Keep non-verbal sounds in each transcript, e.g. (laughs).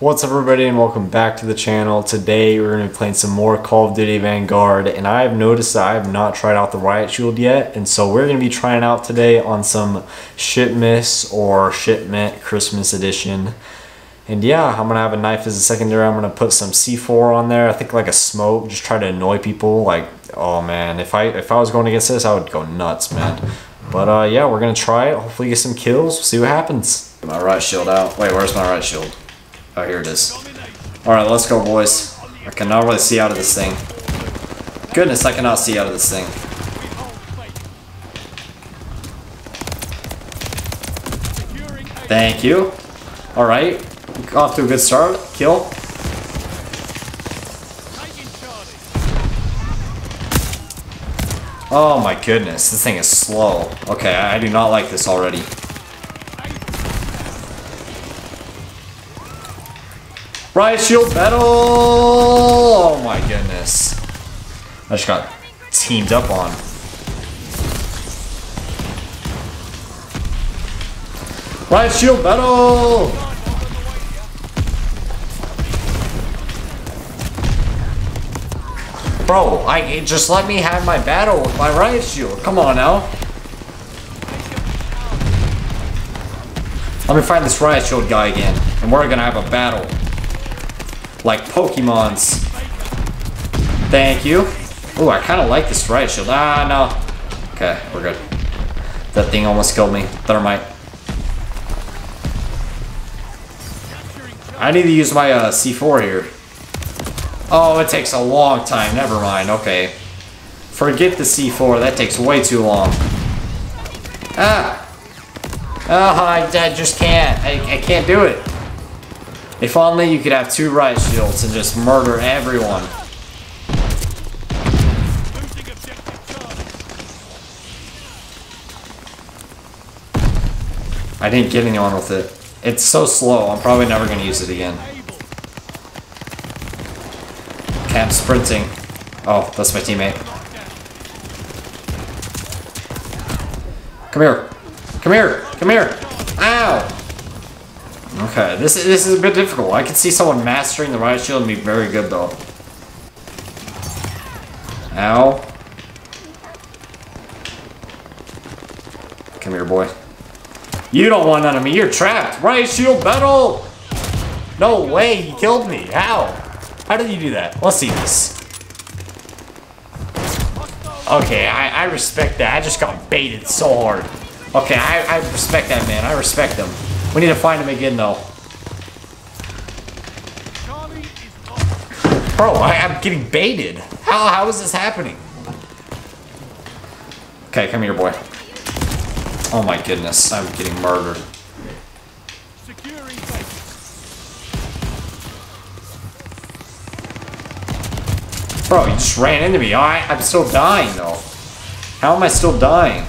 What's up everybody and welcome back to the channel. Today we're going to be playing some more Call of Duty Vanguard and I have noticed that I have not tried out the Riot Shield yet and so we're going to be trying out today on some Shipmas or Shipment Christmas Edition. And yeah, I'm going to have a knife as a secondary. I'm going to put some C4 on there. I think like a smoke, just try to annoy people. Like, oh man, if I if I was going against this, I would go nuts, man. But uh, yeah, we're going to try it. Hopefully get some kills. We'll see what happens. My Riot Shield out. Wait, where's my Riot Shield? Oh, here it is. Alright, let's go, boys. I cannot really see out of this thing. Goodness, I cannot see out of this thing. Thank you. Alright. Off to a good start. Kill. Oh my goodness, this thing is slow. Okay, I do not like this already. Riot Shield Battle! Oh my goodness. I just got teamed up on. Riot Shield Battle! Bro, I just let me have my battle with my Riot Shield. Come on now. Let me find this Riot Shield guy again, and we're gonna have a battle like Pokemons. Thank you. Oh, I kind of like this riot shield. Ah, no. Okay, we're good. That thing almost killed me. Thermite. I need to use my uh, C4 here. Oh, it takes a long time. Never mind. Okay. Forget the C4. That takes way too long. Ah! Oh, I, I just can't. I, I can't do it. If only you could have two riot shields and just murder everyone. I didn't get anyone with it. It's so slow, I'm probably never going to use it again. Okay, I'm sprinting. Oh, that's my teammate. Come here. Come here. Come here. Ow! Okay, this is, this is a bit difficult. I can see someone mastering the riot shield and be very good though. Ow. Come here, boy. You don't want none of me. You're trapped. Riot shield battle! No way, he killed me. How? How did you do that? Let's see this. Okay, I, I respect that. I just got baited so hard. Okay, I, I respect that man. I respect him. We need to find him again, though. Bro, I, am getting baited. How, how is this happening? Okay, come here, boy. Oh my goodness, I'm getting murdered. Bro, you just ran into me. I, I'm still dying, though. How am I still dying?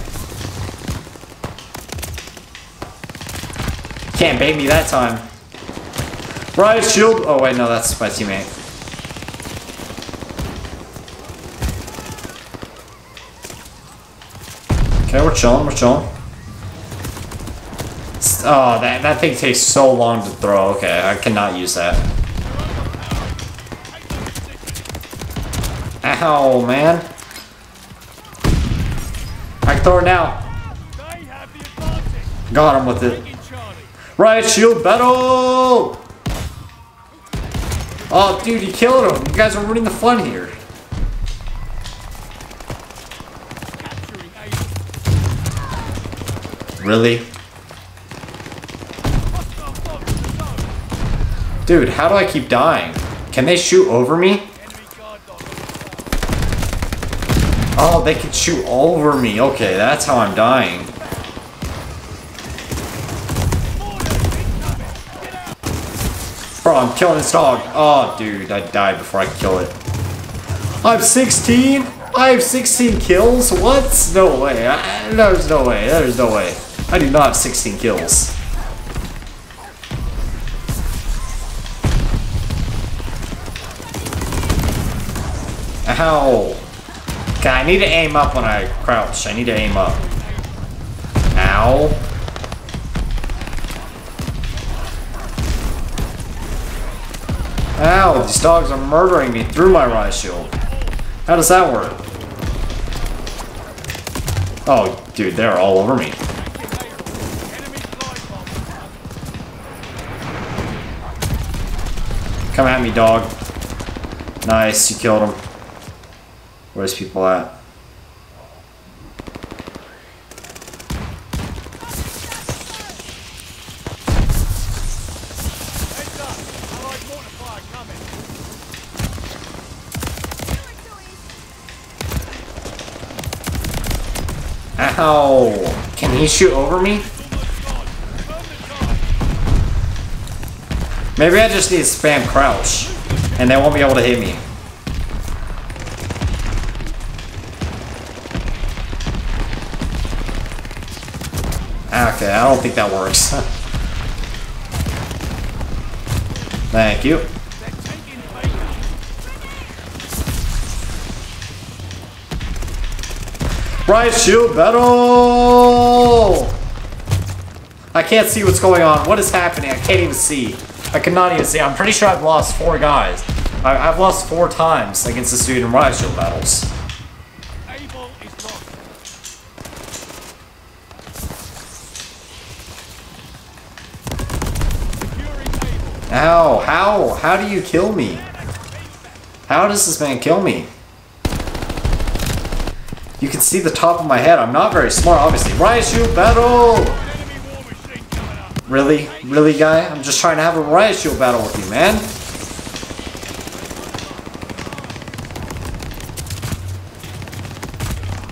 Can't bait me that time. Riot shield. Oh wait, no, that's my teammate. Okay, we're chilling, we're chilling. Oh, that, that thing takes so long to throw. Okay, I cannot use that. Ow, man. I can throw it now. Got him with it. Riot Shield battle! Oh, dude, you killed him. You guys are ruining the fun here. Really? Dude, how do I keep dying? Can they shoot over me? Oh, they can shoot over me. Okay, that's how I'm dying. Bro, I'm killing this dog. Oh, dude, I died before I kill it. I have 16? I have 16 kills? What? No way. I, there's no way. There's no way. I do not have 16 kills. Ow. Okay, I need to aim up when I crouch. I need to aim up. Ow. Ow, these dogs are murdering me through my riot shield. How does that work? Oh, dude, they're all over me. Come at me, dog. Nice, you killed him. Where's people at? Ow! Can he shoot over me? Maybe I just need to spam crouch, and they won't be able to hit me. Okay, I don't think that works. (laughs) Thank you. Riot shield battle! I can't see what's going on. What is happening? I can't even see. I cannot even see. I'm pretty sure I've lost four guys. I, have lost four times against this dude in Riot Shield battles. Ow, how? How do you kill me? How does this man kill me? You can see the top of my head. I'm not very smart, obviously. Shield battle! Really? Really, guy? I'm just trying to have a Shield battle with you, man.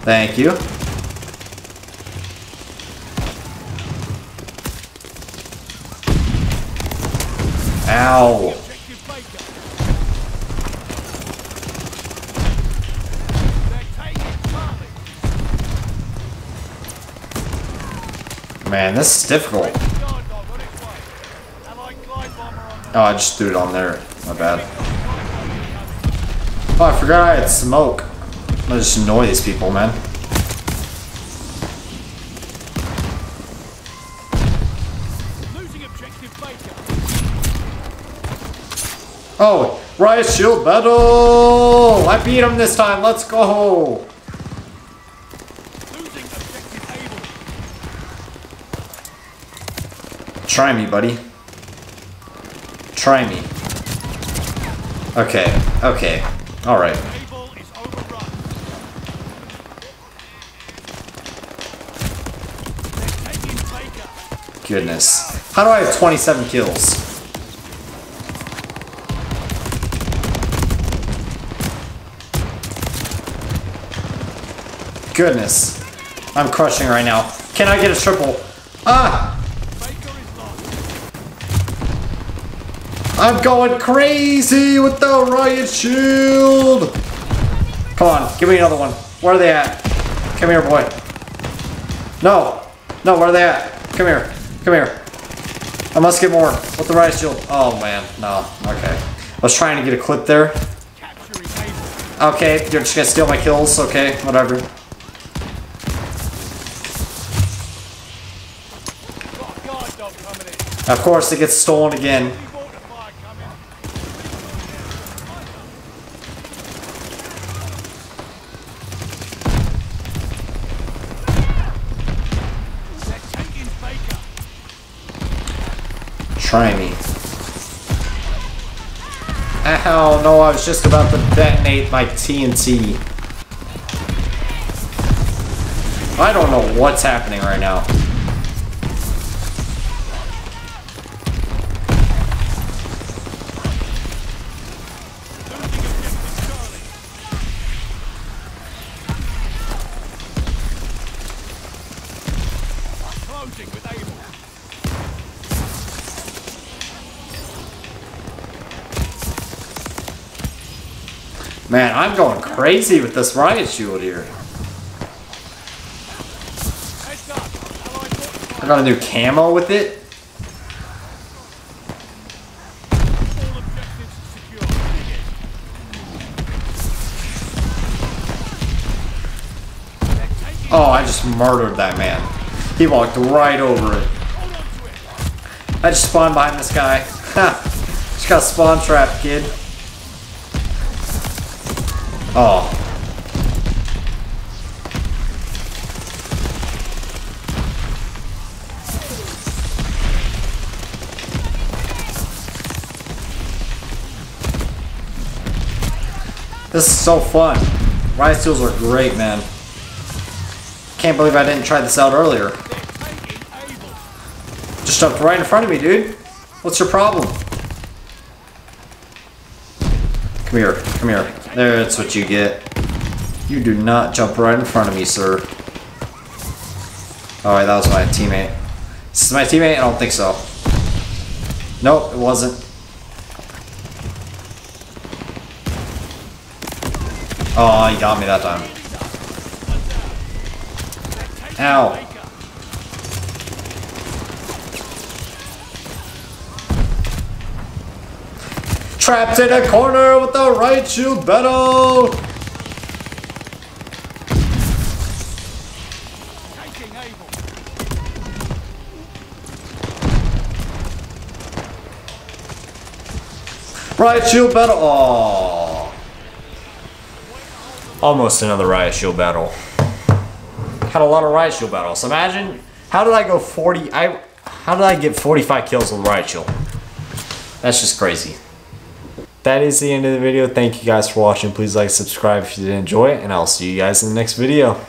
Thank you. Ow. Man, this is difficult. Oh, I just threw it on there. My bad. Oh, I forgot I had smoke. I'm just annoy these people, man. Oh, Riot Shield battle! I beat him this time, let's go! Try me, buddy. Try me. Okay, okay. Alright. Goodness. How do I have 27 kills? Goodness. I'm crushing right now. Can I get a triple? Ah! I'm going crazy with the riot shield. Come on, give me another one. Where are they at? Come here, boy. No. No, where are they at? Come here. Come here. I must get more with the riot shield. Oh, man. No. Okay. I was trying to get a clip there. Okay, you're just gonna steal my kills. Okay, whatever. Of course, it gets stolen again. Try me. Ah, Ow, no, I was just about to detonate my TNT. I don't know what's happening right now. Man, I'm going crazy with this riot shield here. I got a new camo with it. Oh, I just murdered that man. He walked right over it. I just spawned behind this guy. (laughs) Just got spawn trap, kid. Oh. This is so fun. Riot shields are great, man. Can't believe I didn't try this out earlier. Just jumped right in front of me, dude. What's your problem? Come here, come here. That's what you get. You do not jump right in front of me, sir. Alright, that was my teammate. This is my teammate? I don't think so. Nope, it wasn't. Oh, he got me that time. Ow. Trapped in a corner with the riot shield battle! Riot shield battle! Oh. Almost another riot shield battle. Had a lot of riot shield battles. Imagine, how did I go 40, I, how did I get 45 kills with riot shield? That's just crazy. That is the end of the video. Thank you guys for watching. Please like, subscribe if you did enjoy it, and I'll see you guys in the next video.